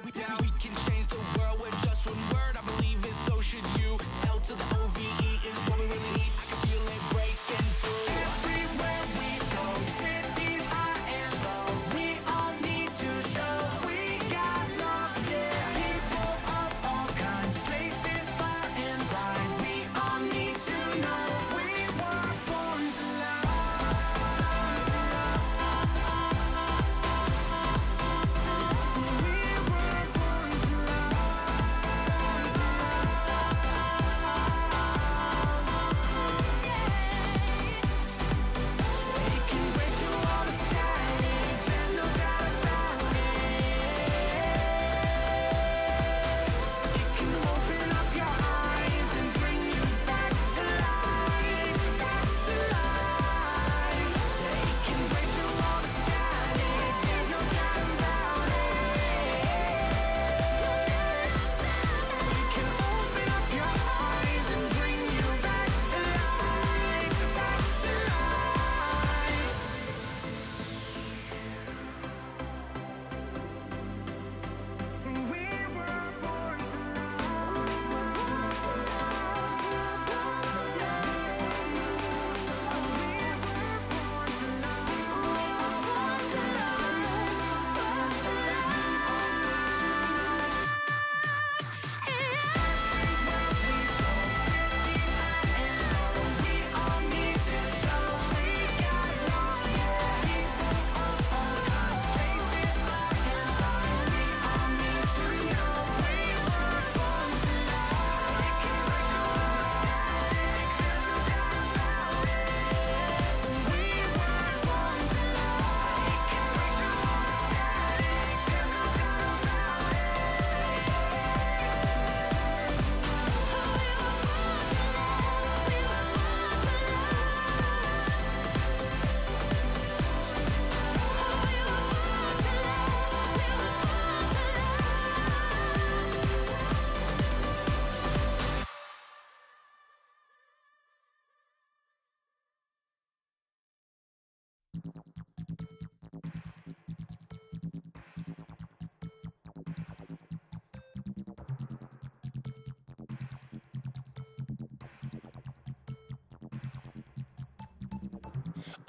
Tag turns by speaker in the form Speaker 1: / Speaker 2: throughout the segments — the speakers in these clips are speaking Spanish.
Speaker 1: We
Speaker 2: down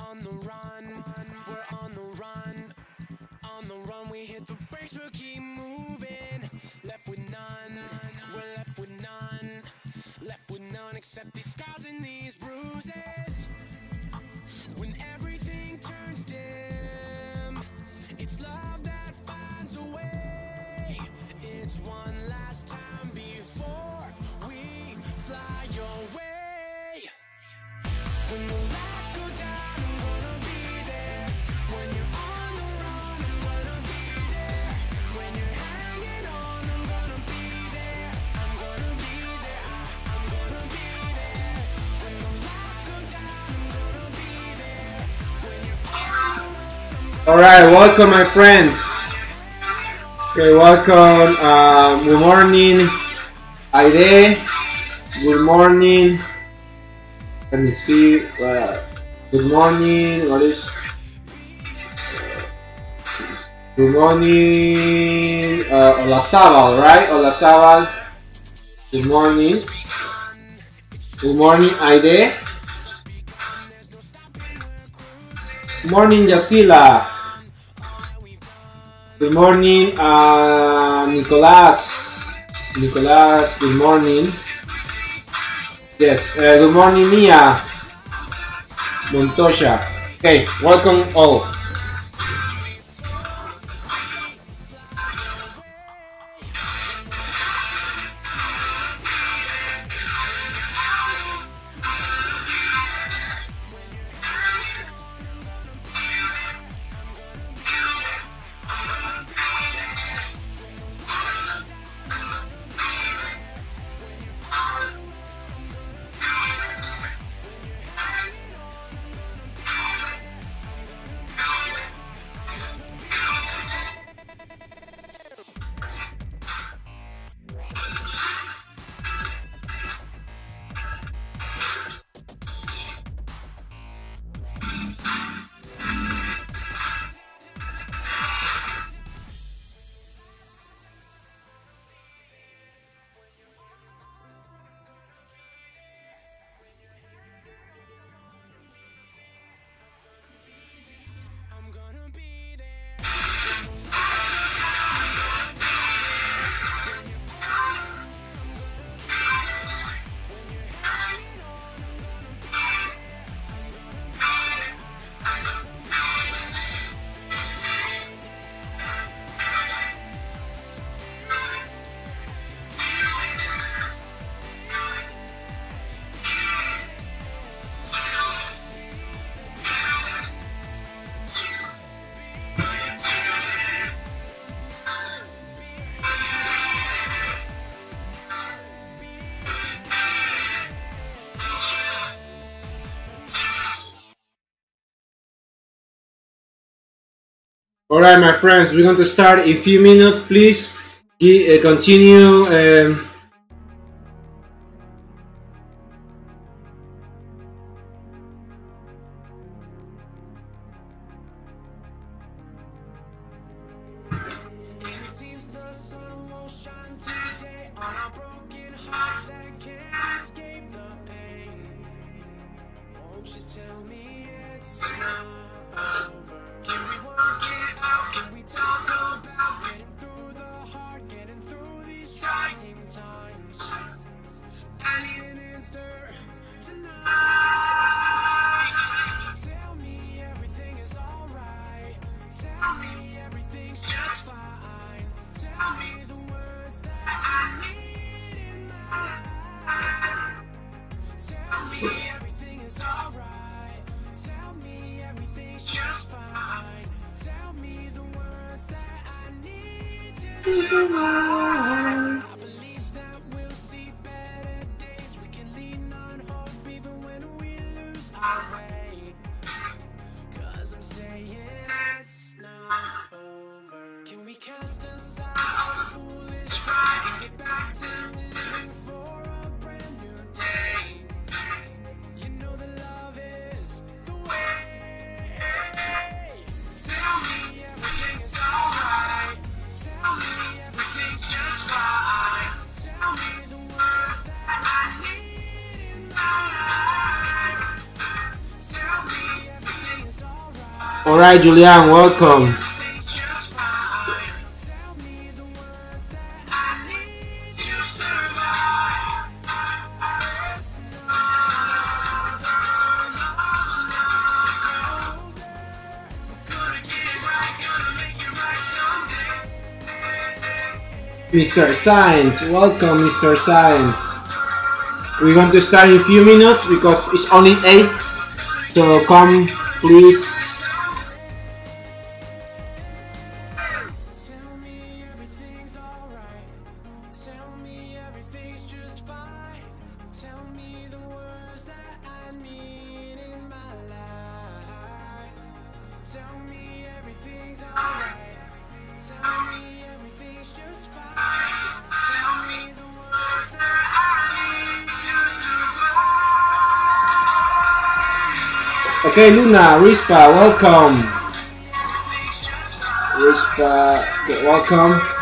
Speaker 3: on the run, we're on the run. On the run, we hit the brakes, we'll keep moving. Left with none, we're left with none. Left with none except these scars and these bruises. When everything turns dim, it's love that finds a way. It's one last time before.
Speaker 4: Alright, welcome my friends. Okay, welcome. Um, good morning, Aide. Good morning. Let me see. Uh, good morning. What is.
Speaker 2: Uh, good morning, uh, Olazabal, right? Olazabal. Good morning. Good morning, Aide. Morning, Yasila. Good morning, uh, Nicolas. Nicolas, good morning. Yes, uh, good morning, Mia. Montoya. Okay, welcome all. Alright my friends, we're going to start in few minutes, please uh, continue um, Oh. right, Julian, welcome. Mr. Science. Welcome, Mr. Science. We're going to start in a few minutes because it's only 8. So come, please. Luna, Rispa, welcome. Rispa, welcome.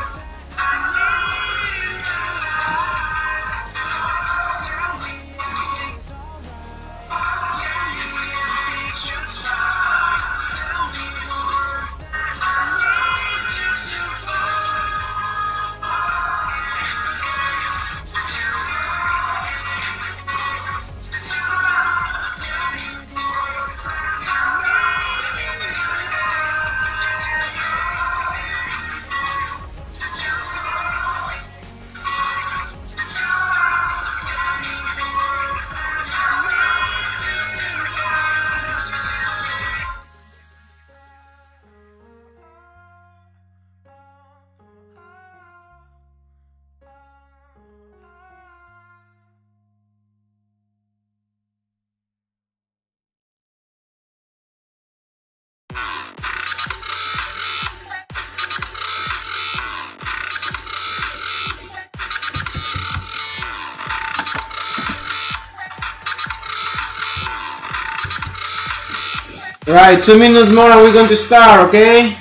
Speaker 2: Right, two minutes more and we're going to start, okay?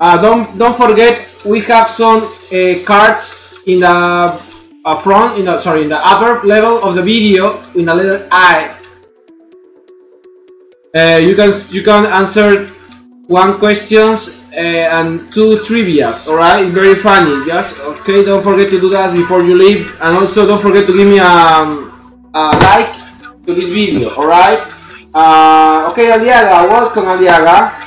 Speaker 2: Uh, don't don't forget we have some uh, cards in the uh, front, in the sorry, in the upper level of the video in the letter I. Uh, you can you can answer one questions uh, and two trivias. All right, very funny. Yes, okay. Don't forget to do that before you leave, and also don't forget to give me a, a like to this video. All right. Uh, okay, Aliaga, welcome, Aliaga.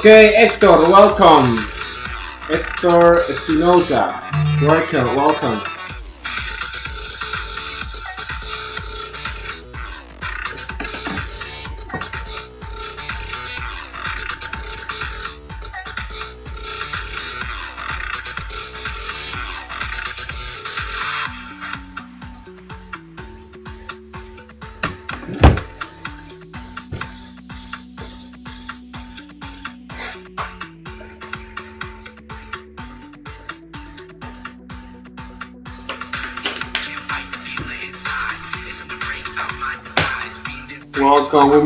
Speaker 2: Okay, Hector, welcome. Hector Espinosa, welcome, welcome.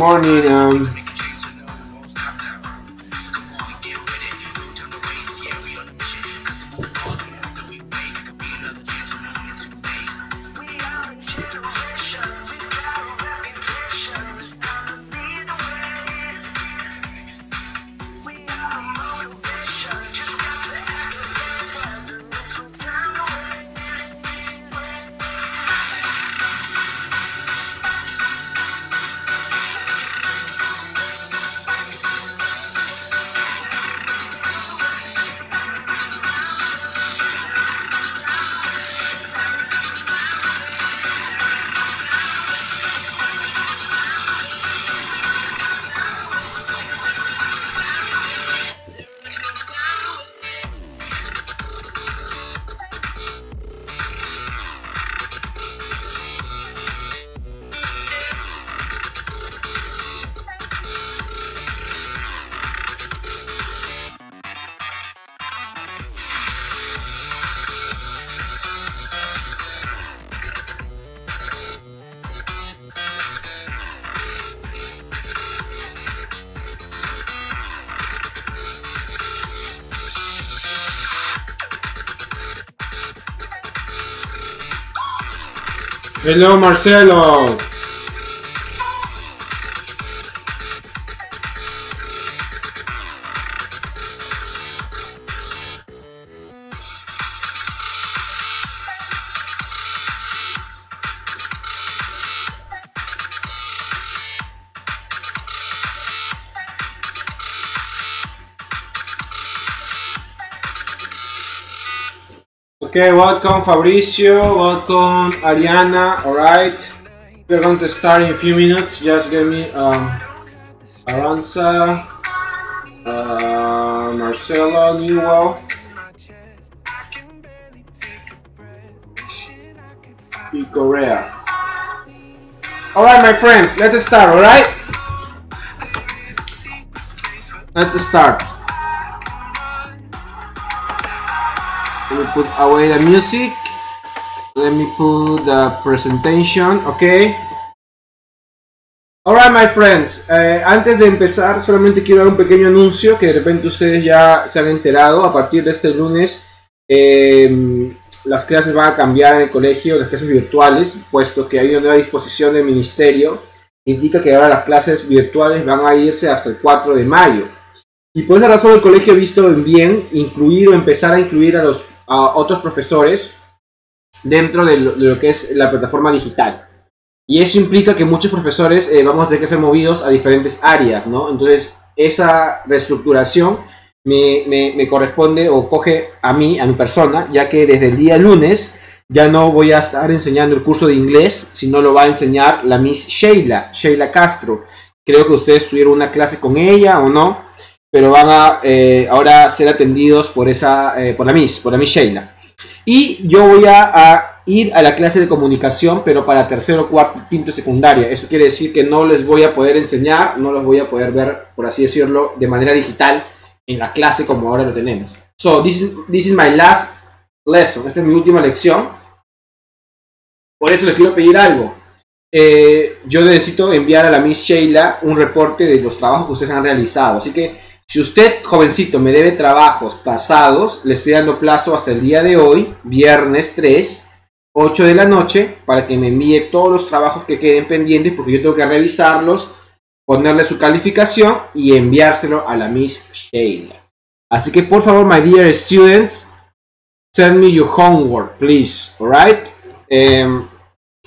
Speaker 2: Morning. Um, Hello, Marcelo.
Speaker 4: Okay, welcome Fabricio, welcome Ariana, alright. We're going to start in a few minutes, just give me um, Aranza, uh, Marcelo, Newell, y Correa. Alright my friends, let's start, alright? Let's start. Let me put away the music. Let me put the presentation, okay? Alright, my friends. Eh, antes de empezar, solamente quiero dar un pequeño anuncio que de repente ustedes ya se han enterado. A partir de este lunes, eh, las clases van a cambiar en el colegio, las clases virtuales, puesto que hay una nueva disposición del ministerio. Indica que ahora las clases virtuales van a irse hasta el 4 de mayo. Y por esa razón el colegio ha visto bien incluir o empezar a incluir a los a otros profesores dentro de lo, de lo que es la plataforma digital. Y eso implica que muchos profesores eh, vamos a tener que ser movidos a diferentes áreas, ¿no? Entonces, esa reestructuración me, me- me corresponde o coge a mí, a mi persona, ya que desde el día lunes ya no voy a estar enseñando el curso de inglés, sino lo va a enseñar la Miss Sheila, Sheila Castro. Creo que ustedes tuvieron una clase con ella o no, pero van a eh, ahora ser atendidos por esa, eh, por la Miss, por la Miss Sheila. Y yo voy a, ir a la clase de comunicación, pero para tercero, cuarto, quinto y secundaria. Eso quiere decir que no les voy a poder enseñar, no los voy a poder ver, por así decirlo, de manera digital en la clase como ahora lo tenemos. So, this is, this is my last lesson. Esta es mi última lección. Por eso les quiero pedir algo. Eh, yo necesito enviar a la Miss Sheila un reporte de los trabajos que ustedes han realizado. Así que si usted, jovencito, me debe trabajos pasados, le estoy dando plazo hasta el día de hoy, viernes 3, 8 de la noche, para que me envíe todos los trabajos que queden pendientes, porque yo tengo que revisarlos, ponerle su calificación y enviárselo a la Miss Sheila. Así que por favor, my dear students, send me your homework, please. Alright? Em,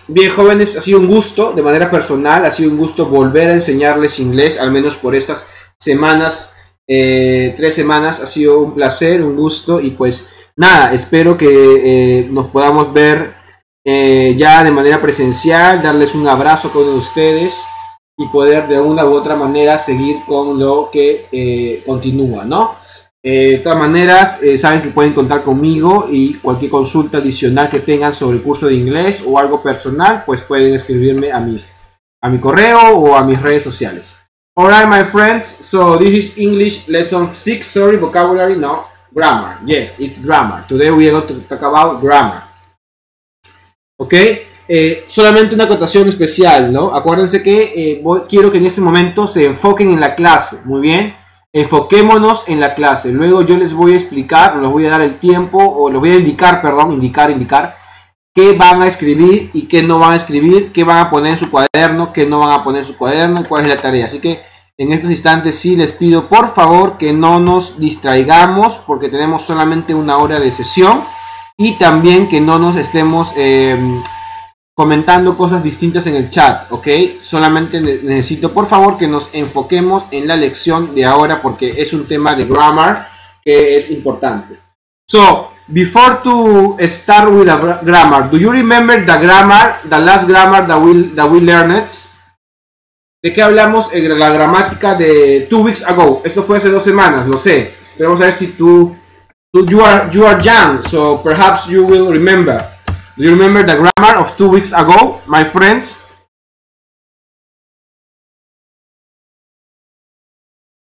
Speaker 4: Bien, jóvenes, ha sido un gusto, de manera personal, ha sido un gusto volver a enseñarles inglés, al menos por estas semanas, eh, tres semanas, ha sido un placer, un gusto, y pues nada, espero que eh, nos podamos ver eh, ya de manera presencial, darles un abrazo con ustedes y poder de una u otra manera seguir con lo que eh, continúa, ¿no? De todas maneras, saben que pueden contar conmigo y cualquier consulta adicional que tengan sobre el curso de inglés o algo personal, pues pueden escribirme a, mis, a mi correo o a mis redes sociales. Alright, my friends, so this is English lesson 6, sorry, vocabulary, no, grammar. Yes, it's grammar. Today we are going to talk about grammar. Ok, eh, solamente una acotación especial, ¿no? Acuérdense que eh, quiero que en este momento se enfoquen en la clase, muy bien. Enfoquémonos en la clase. Luego yo les voy a explicar, les voy a dar el tiempo, o les voy a indicar, perdón, indicar, indicar, qué van a escribir y qué no van a escribir, qué van a poner en su cuaderno, qué no van a poner en su cuaderno y cuál es la tarea. Así que en estos instantes sí les pido por favor que no nos distraigamos porque tenemos solamente una hora de sesión y también que no nos estemos eh, comentando cosas distintas en el chat, ¿ok? Solamente ne- necesito por favor que nos enfoquemos en la lección de ahora porque es un tema de grammar que es importante. So, before to start with the gra- grammar, do you remember the grammar, the last grammar that we, that we learned? ¿De qué hablamos en la gramática de two weeks ago? Esto fue hace dos semanas, lo sé. Pero vamos a ver si tú, tú you, are, you are young, so perhaps you will remember. Do you remember the grammar of two weeks ago, my friends?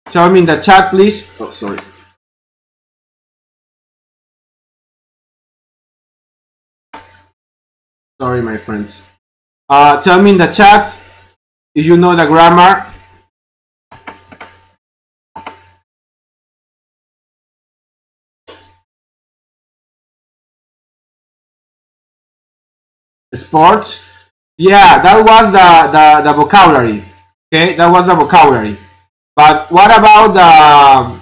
Speaker 4: Tell me in the chat, please. Oh, sorry. Sorry, my friends. Uh, tell me in the chat if you know the grammar. Sports. Yeah, that was the, the, the vocabulary. Okay, that was the vocabulary. But what about the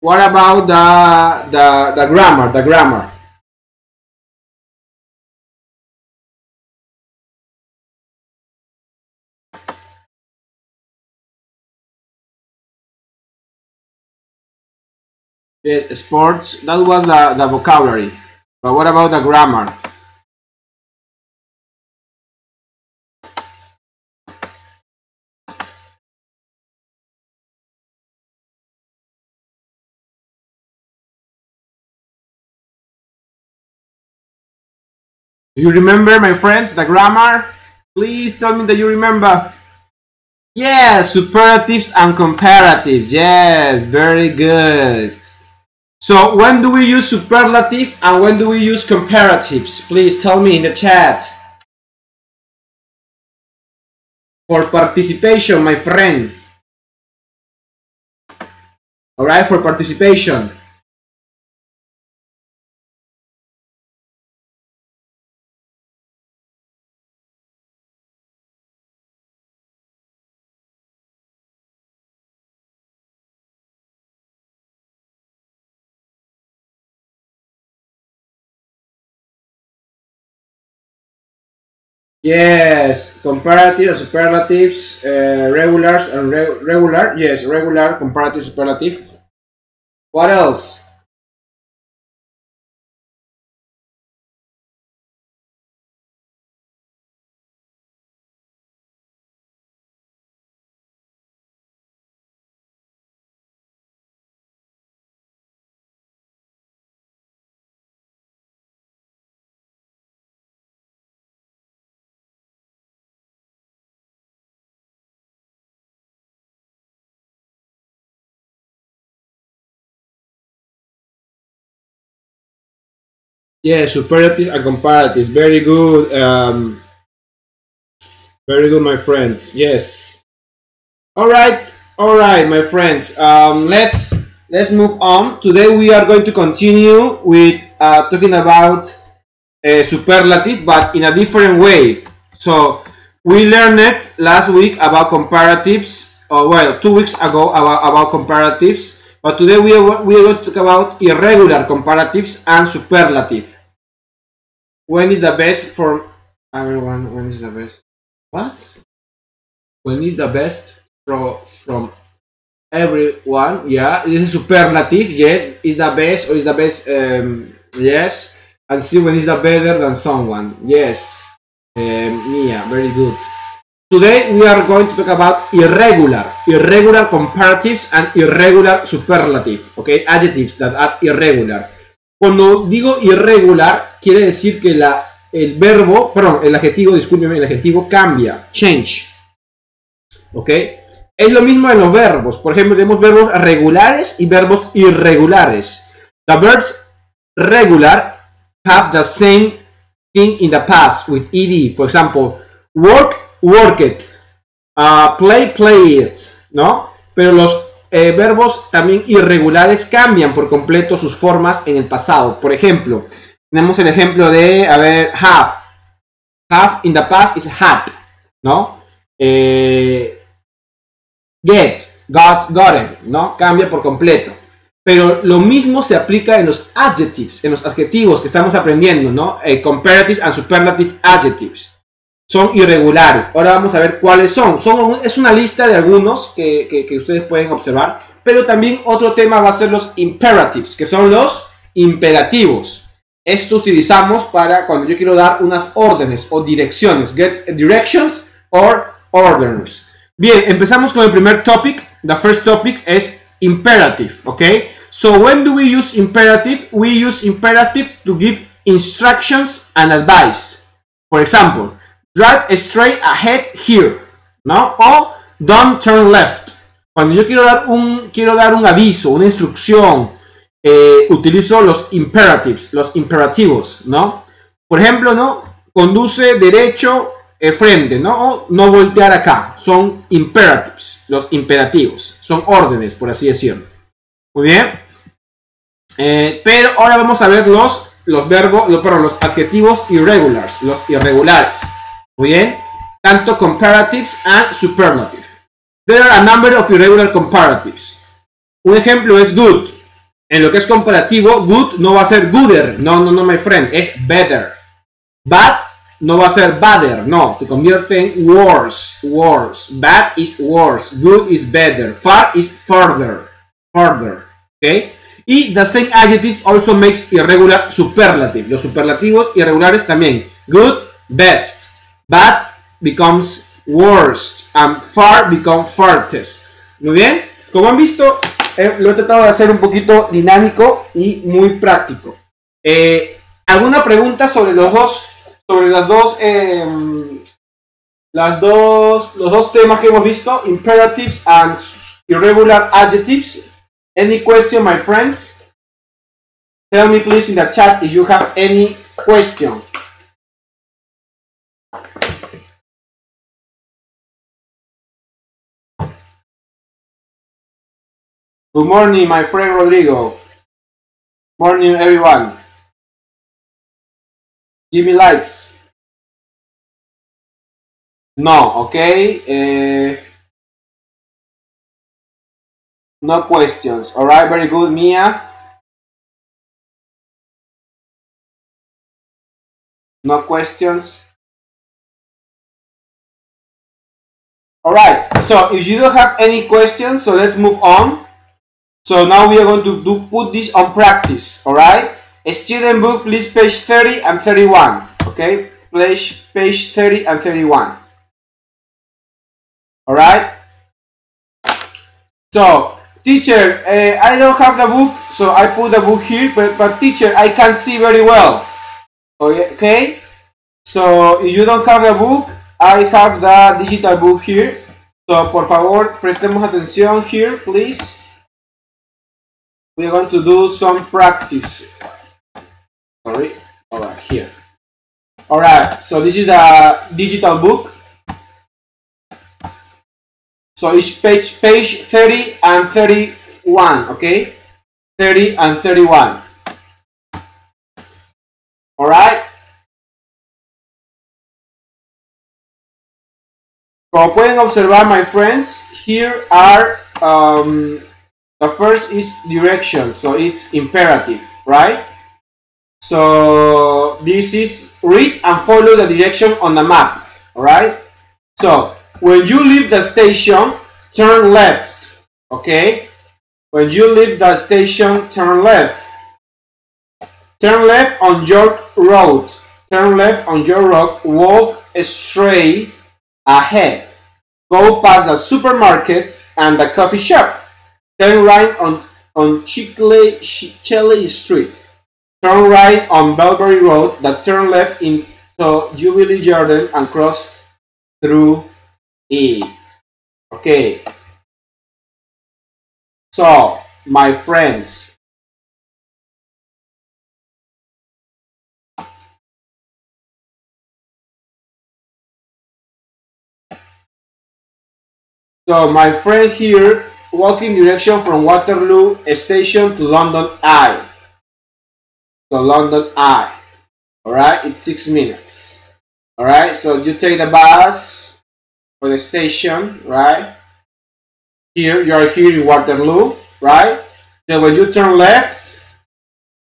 Speaker 4: what about the the, the grammar? The grammar. Yeah, sports. That was the, the vocabulary. But what about the grammar? Do you remember, my friends, the grammar? Please tell me that you remember. Yes, superlatives and comparatives. Yes, very good. So, when do we use superlative and when do we use comparatives? Please tell me in the chat. For participation, my friend. Alright, for participation. Yes, comparative, superlatives, uh, regulars, and re- regular. Yes, regular, comparative, superlative. What else? Yeah, superlatives and comparatives. Very good. Um, very good, my friends. Yes. All right, all right, my friends. Um, let's let's move on. Today we are going to continue with uh, talking about uh, superlative, but in a different way. So we learned it last week about comparatives. Or well, two weeks ago about, about comparatives. But today we are we are going to talk about irregular comparatives and superlative when is the best for everyone when is the best? What? When is the best from from everyone? Yeah it's is superlative yes. Is the best or is the best um yes. And see when is the better than someone yes. Um, Mia very good. Today we are going to talk about irregular. Irregular comparatives and irregular superlative okay? Adjectives that are irregular cuando digo irregular, quiere decir que la, el verbo, perdón, el adjetivo, discúlpeme, el adjetivo cambia, change. ¿Ok? Es lo mismo en los verbos. Por ejemplo, tenemos verbos regulares y verbos irregulares. The verbs regular have the same thing in the past with ed. For example, work, work it. Uh, play, play it. ¿No? Pero los eh, verbos también irregulares cambian por completo sus formas en el pasado. Por ejemplo, tenemos el ejemplo de, a ver, have. Have in the past is had, ¿no? Eh, get, got, gotten, ¿no? Cambia por completo. Pero lo mismo se aplica en los adjectives, en los adjetivos que estamos aprendiendo, ¿no? Eh, comparatives and superlative adjectives. Son irregulares. Ahora vamos a ver cuáles son. son es una lista de algunos que, ustedes pueden observar. Pero también otro tema va a ser los imperatives, que son los imperativos. Esto utilizamos para cuando yo quiero dar unas órdenes o direcciones. Get directions or orders. Bien, empezamos con el primer topic. The first topic es imperative, ¿ok? So when do we use imperative? We use imperative to give instructions and advice. For example, drive straight ahead here, ¿no? O don't turn left. Cuando yo quiero dar un, quiero dar un aviso, una instrucción, eh, utilizo los imperatives, los imperativos, ¿no? Por ejemplo, ¿no? Conduce derecho eh, frente, ¿no? O no voltear acá. Son imperatives, los imperativos. Son órdenes, por así decirlo. Muy bien. Eh, pero ahora vamos a ver los, los verbos, los, los adjetivos irregulars, los irregulares. Muy bien. Tanto comparatives and superlative. There are a number of irregular comparatives. Un ejemplo es good. En lo que es comparativo, good no va a ser gooder. No, no, no, my friend. Es better. Bad no va a ser badder. No, se convierte en worse. Worse. Bad is worse. Good is better. Far is further. Further. ¿Ok? Y the same adjective also makes irregular superlative. Los superlativos irregulares también. Good, best. Bad becomes worst. And far becomes farthest. Muy bien. Como han visto, eh, lo he tratado de hacer un poquito dinámico y muy práctico. Eh, ¿Alguna pregunta sobre los dos, sobre las dos, em, las dos, los dos temas que hemos visto, imperatives and irregular adjectives? Any question, my friends? Tell me please in the chat if you have any question. Good morning, my friend Rodrigo. Morning, everyone. Give me likes. No, okay. Eh, no questions. All right, very good, Mia. No questions. All right. So if you don't have any questions, so let's move on. So now we are going to do put this on practice. All right. A student book, please, page 30 and 31. Okay, page page 30 and 31. All right. So teacher, uh, I don't have the book, so I put the book here. But but teacher, I can't see very well. Okay. So if you don't have the book, I have the digital book here. So por favor, prestemos atención here, please. We are going to do some practice. Sorry. All right, here. All right. So this is the digital book. So it's page page 30 and 31, okay? 30 and 31. All right? Como pueden observar, my friends, here are um, the first is direction, so it's imperative, right? So this is read and follow the direction on the map, all right? So when you leave the station, turn left, okay? When you leave the station, turn left. Turn left on York Road. Turn left on York Road. Walk straight ahead. Go past the supermarket and the coffee shop. Turn right on, on Chicley, Street. Turn right on Belbury Road. That turn left into Jubilee Garden and cross through it. Okay. So, my friends, So my friend here walking direction from Waterloo station to London Eye. So London Eye. Alright, it's six minutes. Alright, so you take the bus for the station, right? Here, you are here in Waterloo, right? So when you turn left,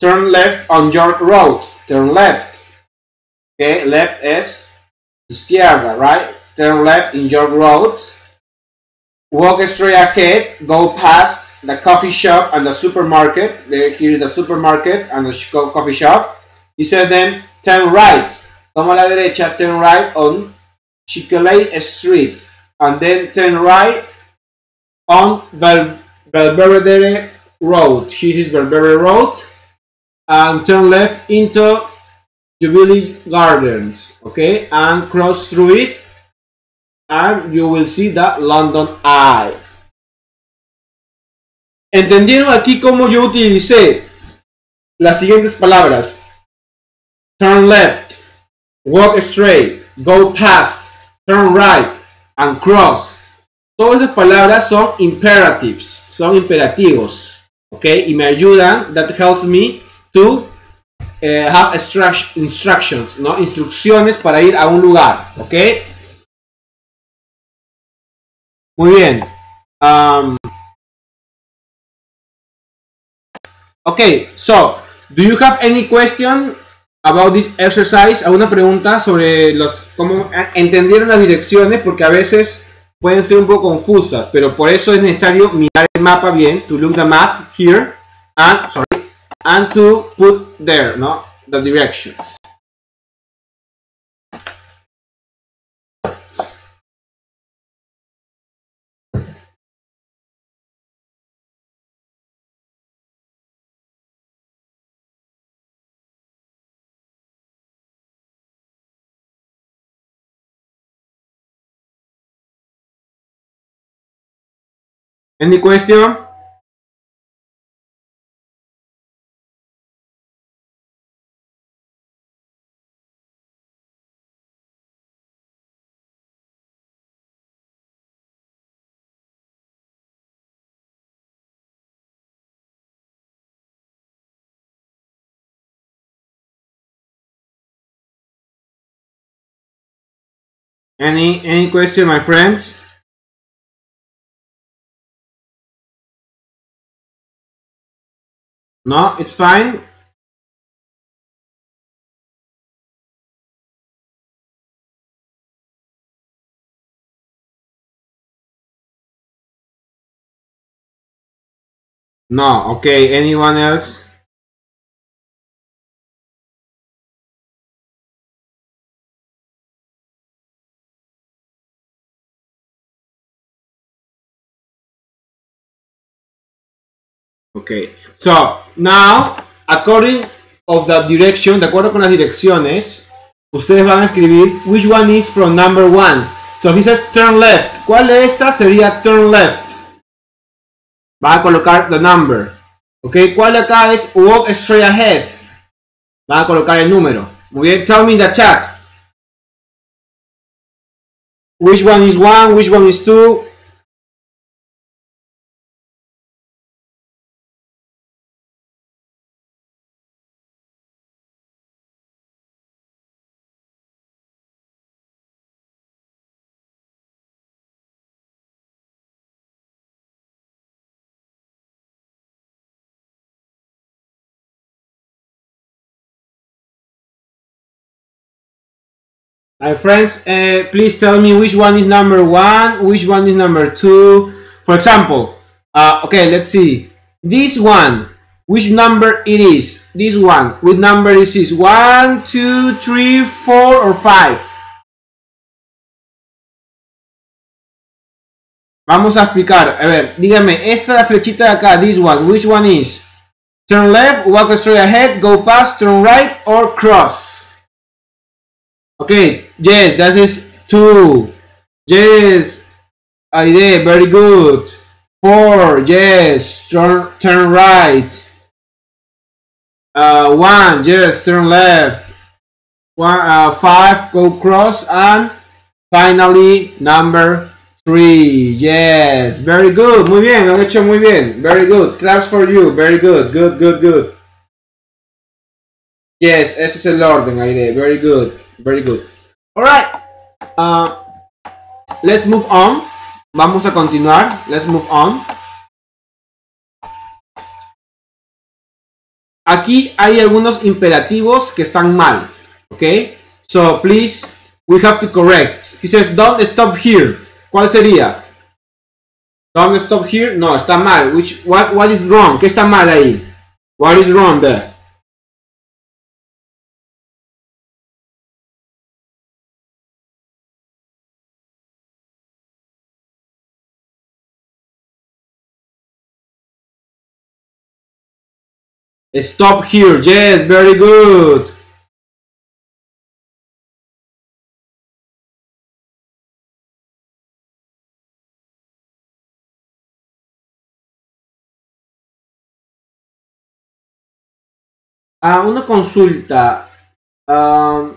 Speaker 4: turn left on York Road. Turn left. Okay, left is izquierda, right? Turn left in York Road walk straight ahead, go past the coffee shop and the supermarket. There, here is the supermarket and the coffee shop. He said then turn right. Toma la derecha, turn right on Chicolay Street. And then turn right on Bel Belvedere Road. This is Belvedere Road. And turn left into Jubilee Gardens. Okay, and cross through it and you will see the London Eye. ¿Entendieron aquí cómo yo utilicé las siguientes palabras? Turn left, walk straight, go past, turn right, and cross. Todas esas palabras son imperatives, son imperativos. ¿Ok? Y me ayudan, that helps me to eh, have instructions, ¿no? Instrucciones para ir a un lugar. ¿Ok? Muy bien. So, do you have any question about this exercise? ¿Alguna pregunta sobre los cómo entendieron las direcciones? Porque a veces pueden ser un poco confusas, pero por eso es necesario mirar el mapa bien, to look the map here, and sorry and to put there no the directions Any question? Any any question, my friends? No, it's fine. No, okay. Anyone else? Okay, so now, according of the direction, de acuerdo con las direcciones, ustedes van a escribir which one is from number one. So he says turn left. ¿Cuál de estas sería turn left? Van a colocar the number. Ok, ¿cuál de acá es walk straight ahead? Van a colocar el número. Muy bien, tell me in the chat. Which one is one? Which one is two? My friends, uh, please tell me which one is number one, which one is number two. For example, uh, okay, let's see. This one, which number it is? This one, which number is this? One, two, three, four, or five? Vamos a explicar. A ver, dígame, esta flechita de acá, this one, which one is? Turn left, walk straight ahead, go past, turn right, or cross. Okay, yes, that is two. Yes, idea, very good. Four, yes, turn, turn right. Uh, one, yes, turn left. One, uh, five, go cross, and finally number three. Yes, very good. Muy bien, lo han hecho muy bien. Very good. Claps for you. Very good. Good, good, good. Yes, ese es el orden, idea. Very good. Very good. Alright. Uh, let's move on. Vamos a continuar. Let's move on. Aquí hay algunos imperativos que están mal. Ok. So please, we have to correct. He says, don't stop here. ¿Cuál sería? Don't stop here. No, está mal. Which, what, what is wrong? ¿Qué está mal ahí? What is wrong there? Stop here. Yes, very good. Ah, una consulta. Ah,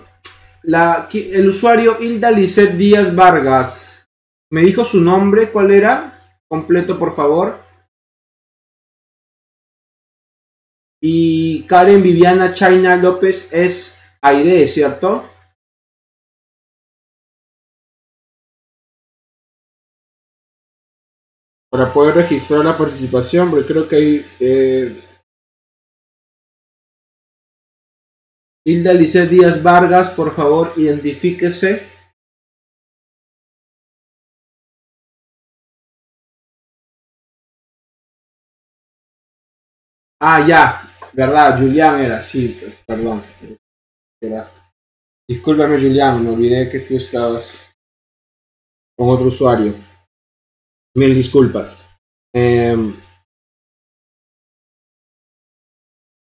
Speaker 4: la, el usuario Hilda Lisset Díaz Vargas. ¿Me dijo su nombre? ¿Cuál era? Completo, por favor. Y Karen Viviana China López es Aide, ¿cierto? Para poder registrar la participación, porque creo que hay... eh, Hilda Lisset Díaz Vargas, por favor, identifíquese. Ah, ya. Verdad, Julián era, sí, perdón. Era. Discúlpame, Julián, me olvidé que tú estabas con otro usuario. Mil disculpas. Em,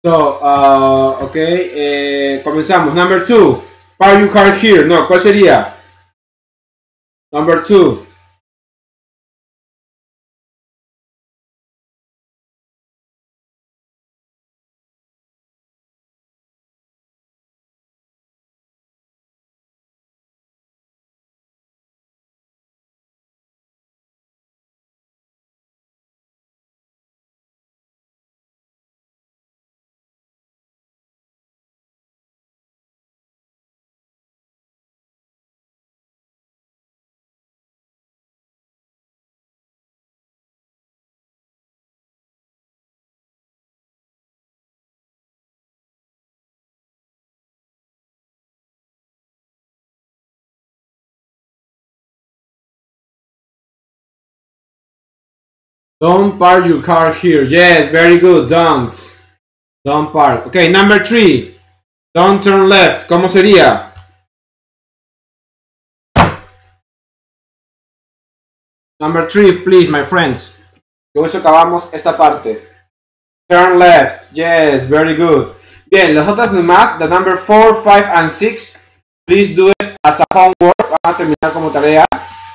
Speaker 4: so, uh, ok, eh, comenzamos. Number two. Park your car here. No, ¿cuál sería? Number two. Don't park your car here. Yes, very good. Don't. Don't park. Okay, number three. Don't turn left. ¿Cómo sería? Number three, please, my friends. Con eso acabamos esta parte. Turn left. Yes, very good. Bien, las otras nomás, the number four, five, and six. Please do it as a homework. Van a terminar como tarea.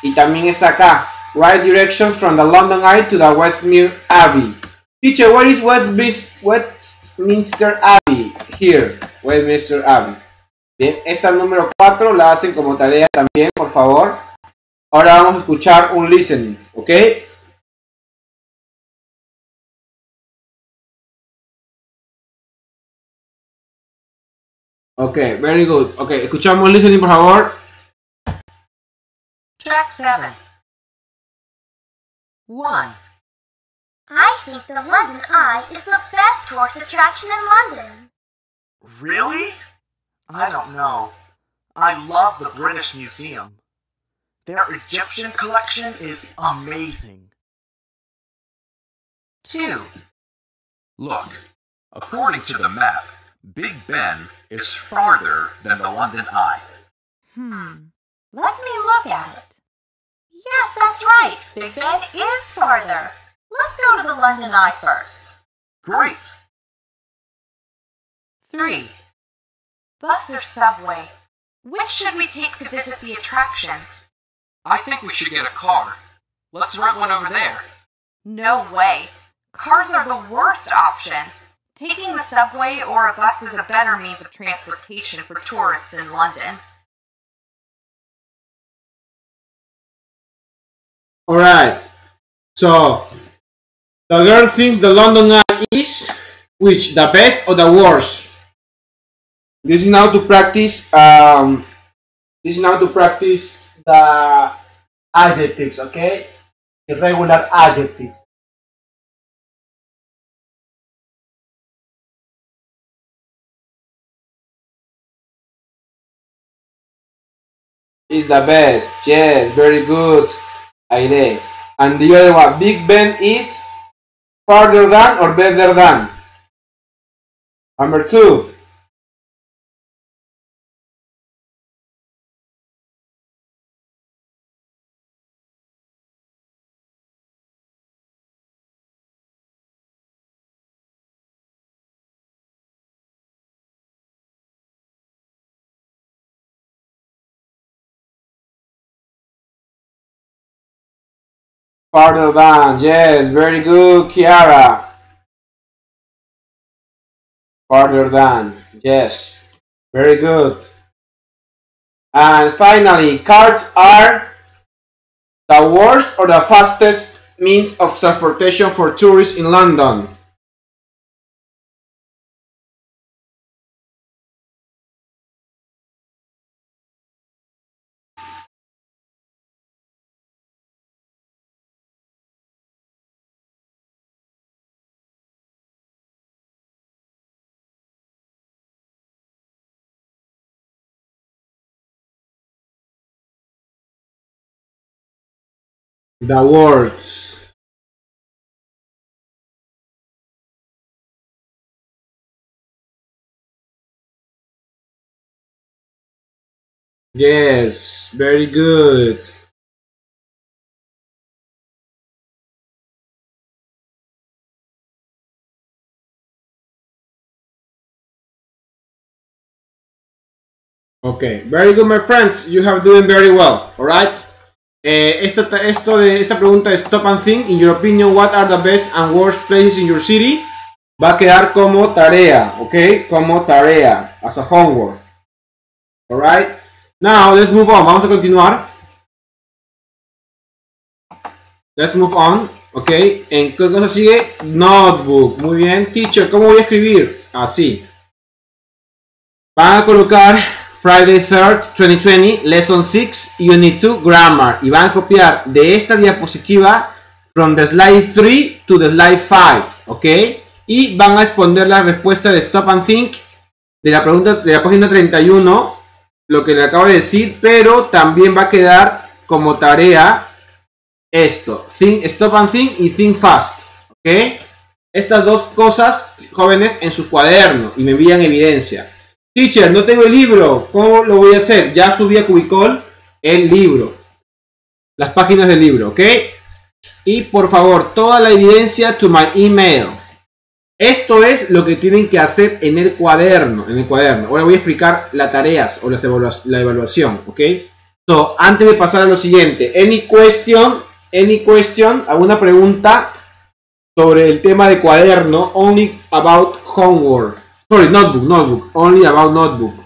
Speaker 4: Y también está acá. Right directions from the London Eye to the Westminster Abbey. Teacher, where is Westminster Abbey? Here, Westminster Abbey. Bien, esta número 4 la hacen como tarea también, por favor. Ahora vamos a escuchar un listening, ¿ok? Ok, very good. Ok, escuchamos listening, por favor.
Speaker 5: Track 7. 1.
Speaker 6: I think the London Eye is the best tourist attraction in London.
Speaker 7: Really? I don't know. I love the British Museum. Their Egyptian collection is amazing.
Speaker 5: 2.
Speaker 8: Look, according to the map, Big Ben is farther than the London Eye.
Speaker 5: Hmm. Let me look at it. Yes, that's right. Big Ben is farther. Let's go to the London Eye first.
Speaker 8: Great!
Speaker 5: 3. Bus or subway? Which should we take to visit the attractions?
Speaker 8: I think we should get a car. Let's rent one over there.
Speaker 5: No way. Cars are the worst option. Taking the subway or a bus is a better means of transportation for tourists in London.
Speaker 4: Alright. So, the girl thinks the London Eye is which the best or the worst. This is now to practice. Um, this is now to practice the adjectives. Okay, irregular adjectives. Is the best. Yes, very good. Aire. And the other one, Big Ben is farther than or better than. Number two. Farther than, yes, very good, Kiara. Farther than, yes, very good. And finally, cars are the worst or the fastest means of transportation for tourists in London. The Words Yes, very good. Okay, very good my friends, you have doing very well, alright? Eh, esta, esto de esta pregunta de stop and think. In your opinion, what are the best and worst places in your city? Va a quedar como tarea, ok, como tarea, as a homework. All right. Now let's move on. Vamos a continuar. Let's move on. Ok. ¿En qué cosa sigue? Notebook. Muy bien. Teacher, ¿cómo voy a escribir? Así. Van a colocar Friday 3rd, 2020, Lesson 6, Unit 2, Grammar. Y van a copiar de esta diapositiva from the slide 3 to the slide 5. Ok. Y van a responder la respuesta de Stop and Think de la pregunta de la página 31 lo que le acabo de decir, pero también va a quedar como tarea esto, think, stop and think y think fast, ¿ok? Estas dos cosas, jóvenes, en su cuaderno y me envían evidencia. Teacher, no tengo el libro, ¿cómo lo voy a hacer? Ya subí a Cubicol el libro, las páginas del libro, ¿ok? Y por favor, toda la evidencia to my email. Esto es lo que tienen que hacer en el cuaderno, en el cuaderno. Ahora voy a explicar las tareas o las la evaluación, ¿ok? So, antes de pasar a lo siguiente, any question, any question, alguna pregunta sobre el tema de cuaderno, only about homework. Sorry, notebook, notebook, only about notebook.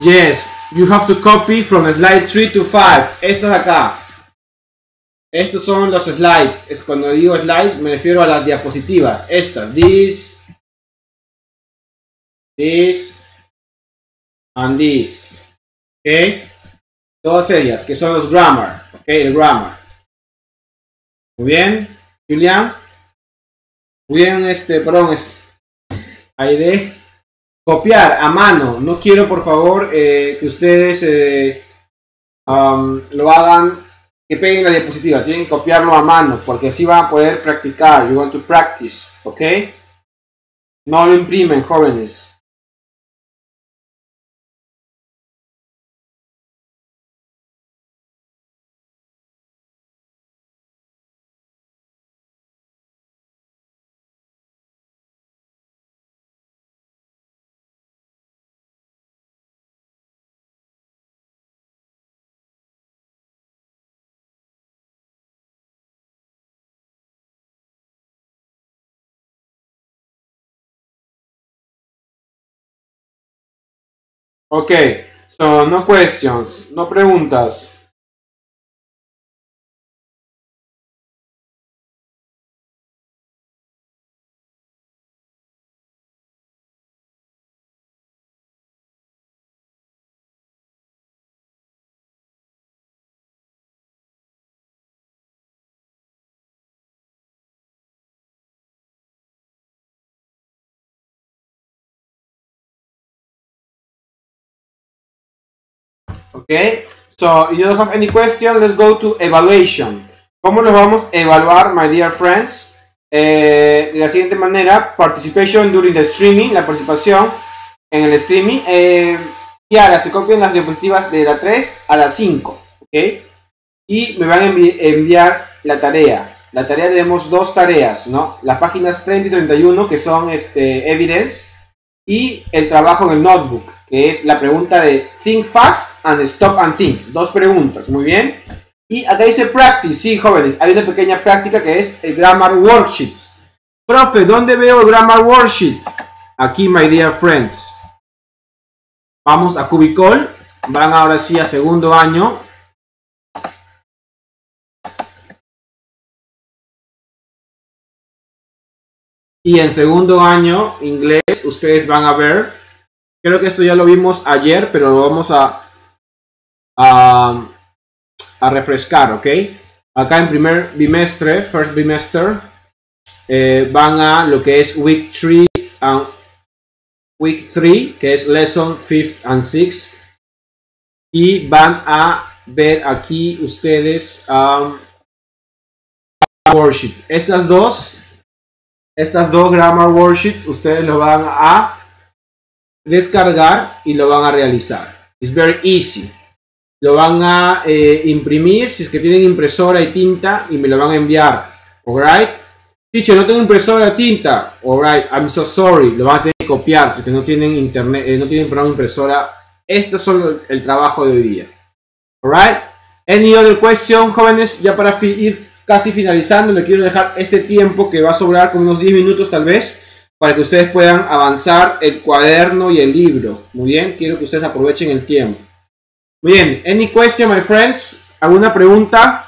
Speaker 4: Yes, you have to copy from slide 3 to 5. Estas acá. Estos son los slides. Es cuando digo slides me refiero a las diapositivas. Estas. This. This. And this. ¿Ok? Todas ellas, que son los grammar. ¿Ok? El grammar. Muy bien. Julián. Bien, este, perdón, es. Aide. Copiar a mano. No quiero, por favor, eh, que ustedes eh, um, lo hagan, que peguen la diapositiva. Tienen que copiarlo a mano, porque así van a poder practicar. You want to practice, ¿ok? No lo imprimen, jóvenes. Ok, so no questions, no preguntas. Ok, so you don't have any question, let's go to evaluation. ¿Cómo lo vamos a evaluar, my dear friends? Eh, de la siguiente manera, participation during the streaming, la participación en el streaming. Eh, y ahora se copian las diapositivas de la 3 a la 5, ok. Y me van a envi- enviar la tarea. La tarea tenemos dos tareas, ¿no? Las páginas 30 y 31 que son este, evidence y el trabajo en el notebook, que es la pregunta de think fast and stop and think. Dos preguntas, muy bien. Y acá dice practice, sí, jóvenes, hay una pequeña práctica que es el grammar worksheets. Profe, ¿dónde veo el grammar worksheet? Aquí, my dear friends. Vamos a Cubicol. Van ahora sí a segundo año. Y en segundo año, inglés, ustedes van a ver. Creo que esto ya lo vimos ayer, pero lo vamos a, a, refrescar, ¿ok? Acá en primer bimestre, first bimester, eh, van a lo que es week 3 and week 3, que es lesson 5th and 6th. Y van a ver aquí ustedes um, worksheet. Estas dos, estas dos grammar worksheets, ustedes lo van a descargar y lo van a realizar. It's very easy. Lo van a eh, imprimir si es que tienen impresora y tinta y me lo van a enviar. Alright. Teacher, no tengo impresora y tinta. Alright, I'm so sorry. Lo van a tener que copiar si es que no tienen internet, eh, no tienen perdón, impresora. Este es solo el trabajo de hoy día. Alright. Any other question, jóvenes? Ya para ir casi finalizando, le quiero dejar este tiempo que va a sobrar como unos 10 minutos tal vez para que ustedes puedan avanzar el cuaderno y el libro. Muy bien, quiero que ustedes aprovechen el tiempo. Muy bien, any question, my friends? ¿Alguna pregunta?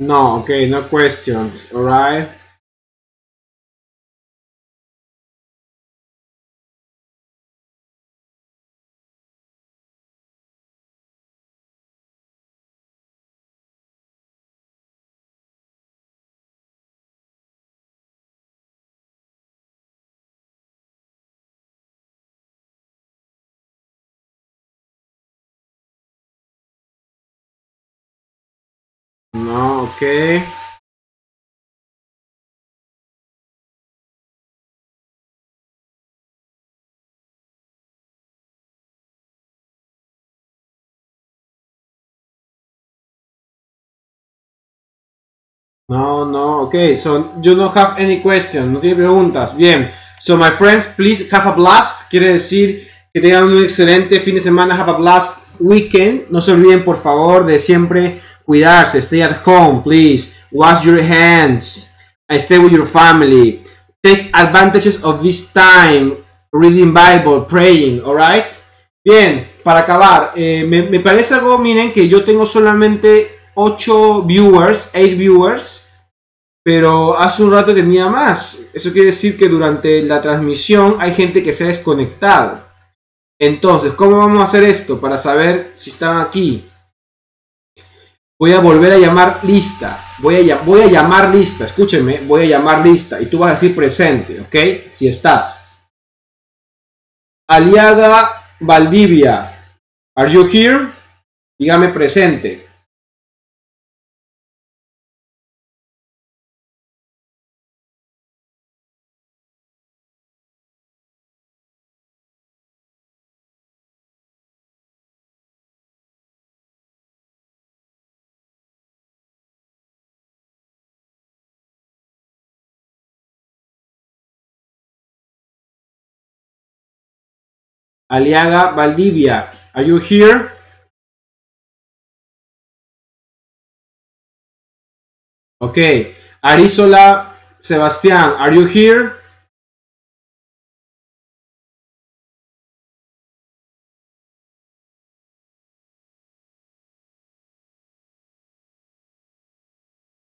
Speaker 4: No, okay, no questions, alright. No, okay. No, no, okay. So you don't have any question, no tiene preguntas. Bien. So my friends, please have a blast. Quiere decir que tengan un excelente fin de semana. Have a blast weekend. No se olviden, por favor, de siempre cuidarse. Stay at home, please. Wash your hands. And stay with your family. Take advantages of this time. Reading Bible, praying, alright? Bien, para acabar, eh, me, me parece algo, miren, que yo tengo solamente 8 viewers, 8 viewers, pero hace un rato tenía más. Eso quiere decir que durante la transmisión hay gente que se ha desconectado. Entonces, ¿cómo vamos a hacer esto para saber si están aquí? Voy a volver a llamar lista. Voy a, llamar lista. Escúchenme, voy a llamar lista. Y tú vas a decir presente, ¿ok? Si estás. Aliaga Valdivia. Are you here? Dígame presente. Aliaga Valdivia. Are you here? Ok. Arizola Sebastián. Are you here?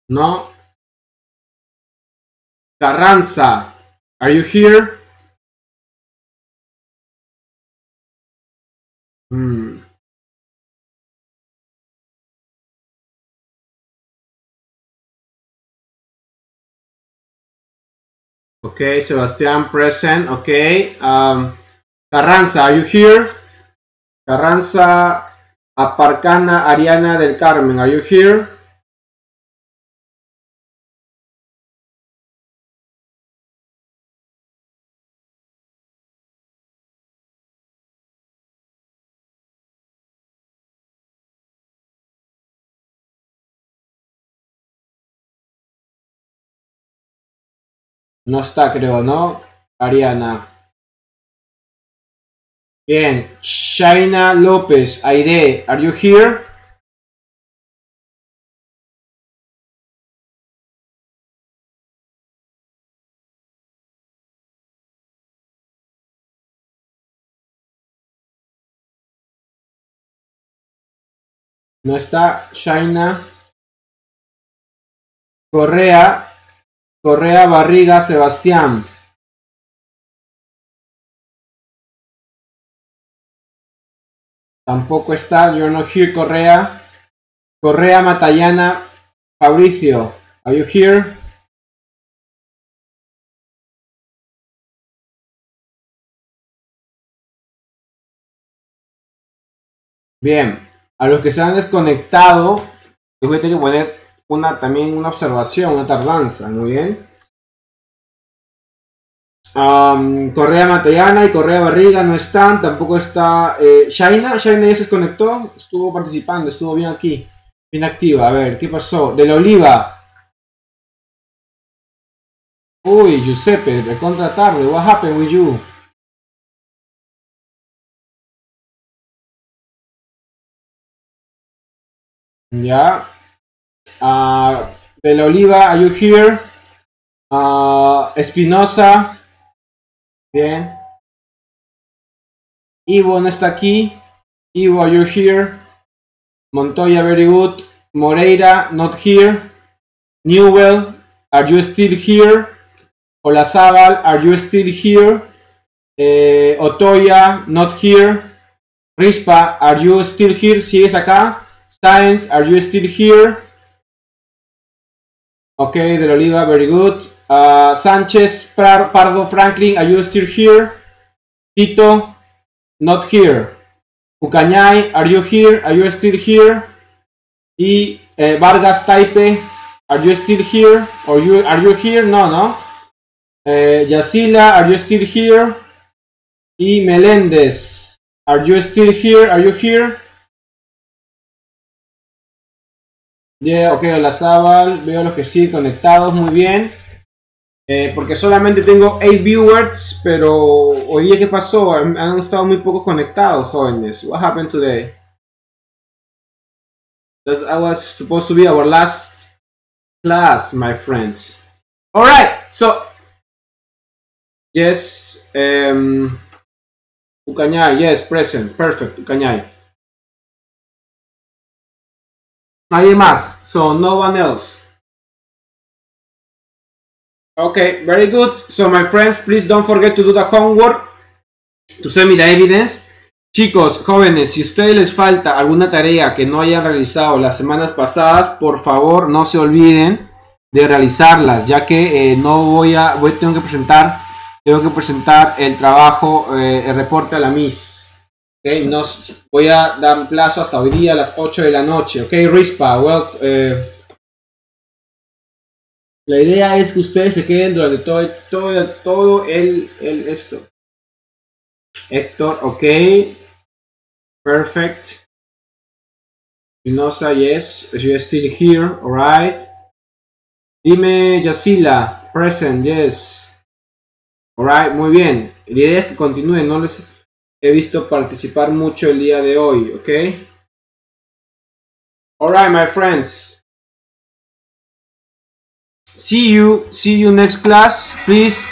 Speaker 4: No. Carranza. Are you here? Hmm. Okay, Sebastián present. Okay. Um, Carranza, are you here? Carranza Aparcana Ariana del Carmen, are you here? No está, creo, ¿no? Ariana. Bien. Shaina López, Aide, are you here? No está Shaina. Correa. Correa Barriga Sebastián. Tampoco está You're not here Correa. Correa Matallana Fabricio. Are you here? Bien, a los que se han desconectado, les voy a tener que poner una, también una observación, una tardanza, muy bien. Correa Matallana y Correa Barriga no están, tampoco está eh, Shaina, Shaina ya se desconectó, estuvo participando, estuvo bien aquí, bien activa. A ver, ¿qué pasó? De la Oliva. Uy, Giuseppe, recontra tarde, what happened with you? Ya. La Oliva, are you here? Ah, Espinosa. Bien. Ivo no está aquí. Ivo, are you here? Montoya, very good. Moreira, not here. Newell, are you still here? Olazábal, are you still here? Eh, Otoya, not here. Rispa, are you still here? ¿Sigues acá? Science, are you still here? Okay, De la Oliva, very good. Uh, Sánchez, Pardo, Franklin, are you still here? Tito, not here. Ucañay, are you here? Are you still here? Y eh, Vargas Taipe, are you still here? Or you, are you here? No, no. Eh, Yacila, are you still here? Y Meléndez, are you still here? Are you here? Yeah, ok, Olazábal, veo los que sí conectados, muy bien. Eh, porque solamente tengo 8 viewers, pero hoy día ¿qué pasó? Han, estado muy pocos conectados, jóvenes. What happened today? That was supposed to be our last class, my friends. Alright, so. Yes, um, yes, present, perfect, Ucañay. Nadie más, so no one else. Okay, very good. So my friends, please don't forget to do the homework to send me the evidence. Chicos, jóvenes, si a ustedes les falta alguna tarea que no hayan realizado las semanas pasadas, por favor no se olviden de realizarlas, ya que eh, no voy a, voy, tengo que presentar, tengo que presentar el trabajo, eh, el reporte a la Miss. Ok, nos voy a dar plazo hasta hoy día a las 8 de la noche. Ok, Rispa, well, eh, la idea es que ustedes se queden durante todo, todo, todo el, el esto. Héctor, ok. Perfect. Espinosa, yes. You're still here, alright. Dime, Yacila, present, yes. Alright, muy bien. La idea es que continúen, no les he visto participar mucho el día de hoy, ok. Alright, my friends. See you, see you next class. Please,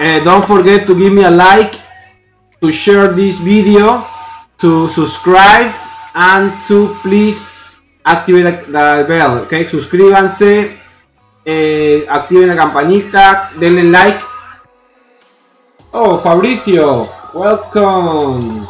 Speaker 4: uh, don't forget to give me a like, to share this video, to subscribe, and to please activate the, bell. Okay, suscríbanse, eh, activen la campanita, denle like. Oh, Fabricio, welcome.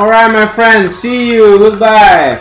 Speaker 4: Alright, my friends, see you, goodbye.